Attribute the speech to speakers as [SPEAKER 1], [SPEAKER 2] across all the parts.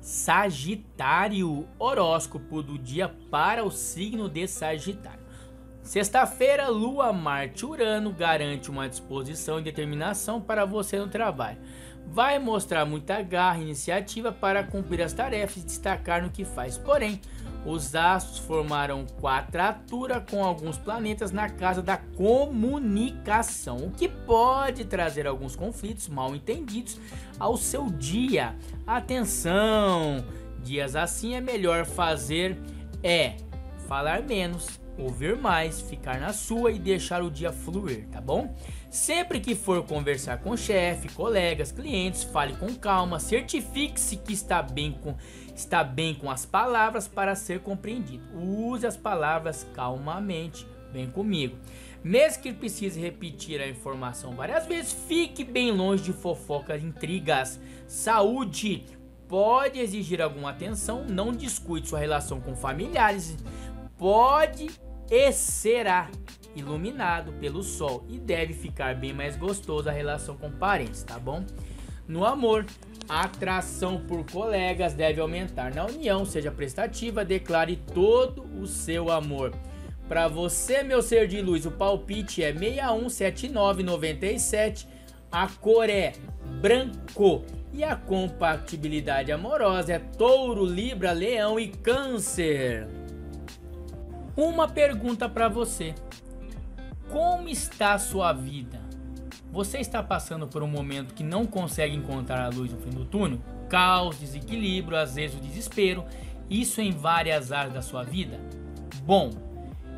[SPEAKER 1] Sagitário, horóscopo do dia para o signo de Sagitário. Sexta-feira, Lua, Marte, Urano garante uma disposição e determinação para você no trabalho. Vai mostrar muita garra e iniciativa para cumprir as tarefas e destacar no que faz. Porém, os astros formaram quadratura com alguns planetas na casa da comunicação, o que pode trazer alguns conflitos mal entendidos ao seu dia. Atenção! Dias assim é melhor fazer é falar menos ouvir mais, ficar na sua e deixar o dia fluir, tá bom? Sempre que for conversar com chefe, colegas, clientes, fale com calma, certifique-se que está bem com está bem com as palavras para ser compreendido. Use as palavras calmamente, vem comigo. Mesmo que precise repetir a informação várias vezes, fique bem longe de fofocas, intrigas. Saúde pode exigir alguma atenção, não descuide sua relação com familiares. Pode e será iluminado pelo sol e deve ficar bem mais gostoso a relação com parentes, tá bom? No amor, a atração por colegas deve aumentar. Na união, seja prestativa, declare todo o seu amor. Para você, meu ser de luz, o palpite é 617997. A cor é branco e a compatibilidade amorosa é Touro, Libra, Leão e Câncer. Uma pergunta para você: Como está a sua vida? Você está passando por um momento que não consegue encontrar a luz no fim do túnel? Caos, desequilíbrio, às vezes o desespero, isso em várias áreas da sua vida? Bom,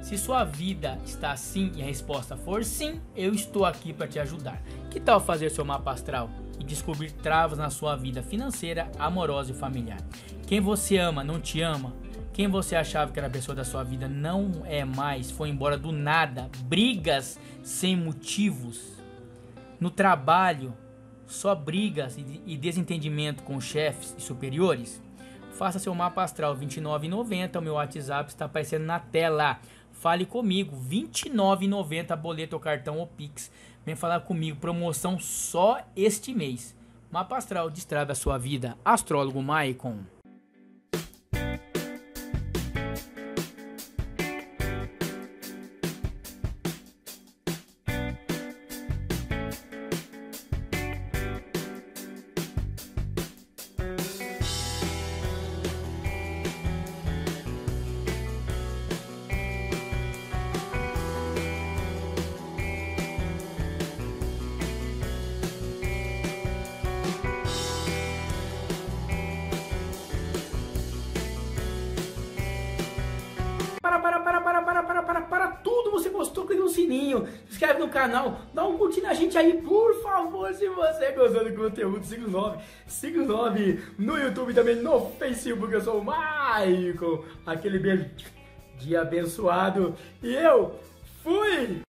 [SPEAKER 1] se sua vida está assim e a resposta for sim, eu estou aqui para te ajudar. Que tal fazer seu mapa astral e descobrir travas na sua vida financeira, amorosa e familiar? Quem você ama não te ama? Quem você achava que era a pessoa da sua vida não é mais, foi embora do nada, brigas sem motivos. No trabalho, só brigas e desentendimento com chefes e superiores. Faça seu mapa astral 29,90, o meu WhatsApp está aparecendo na tela. Fale comigo, 29,90 boleto ou cartão ou Pix. Vem falar comigo, promoção só este mês. Mapa astral destrava a sua vida. Astrólogo Maicon.
[SPEAKER 2] Sininho, se inscreve no canal, dá um curtir na gente aí, por favor, se você gostou do conteúdo, siga o 9, siga o 9 no YouTube também, no Facebook, eu sou o Maicon, aquele beijo de abençoado, e eu fui!